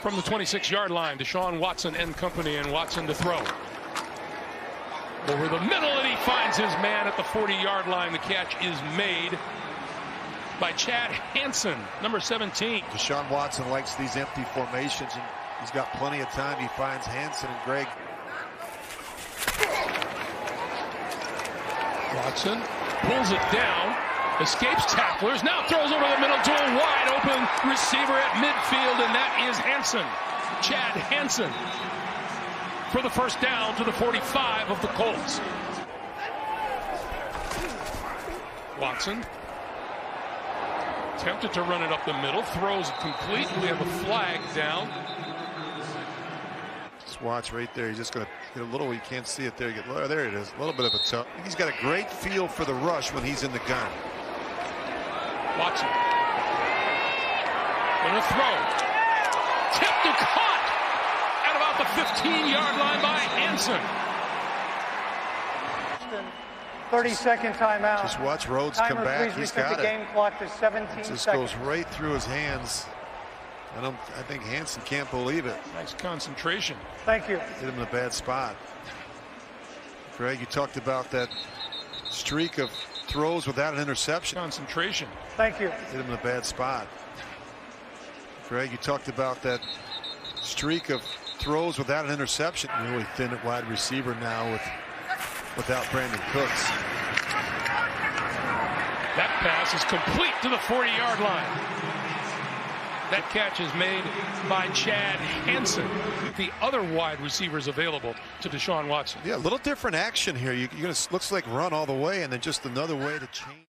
from the 26-yard line. Deshaun Watson and company, and Watson to throw. Over the middle, and he finds his man at the 40-yard line. The catch is made by Chad Hansen, number 17. Deshaun Watson likes these empty formations, and he's got plenty of time. He finds Hansen and Greg. Watson pulls it down, escapes tacklers, now throws over the middle to a wide open receiver at midfield, and that is Hansen, Chad Hansen, for the first down to the 45 of the Colts. Watson tempted to run it up the middle, throws it complete. We have a flag down. Just watch right there. He's just going to get a little. You can't see it there. Get oh, there. It is. A little bit of a tough. He's got a great feel for the rush when he's in the gun. Watson. And a throw. Tipped and caught at about the 15-yard line by Hansen. 30 second timeout. Just watch Rhodes Timer, come back. Please He's reset got the it. game clock to 17 It just seconds. goes right through his hands. I don't. I think Hansen can't believe it. Nice concentration. Thank you. Hit him in a bad spot. Greg, you talked about that streak of throws without an interception. Concentration. Thank you. Hit him in a bad spot. Greg, you talked about that streak of throws without an interception. Really thin at wide receiver now with without Brandin Cooks. That pass is complete to the 40-yard line. That catch is made by Chad Hansen. The other wide receivers available to Deshaun Watson. Yeah, a little different action here. You, you're gonna looks like run all the way and then just another way to change.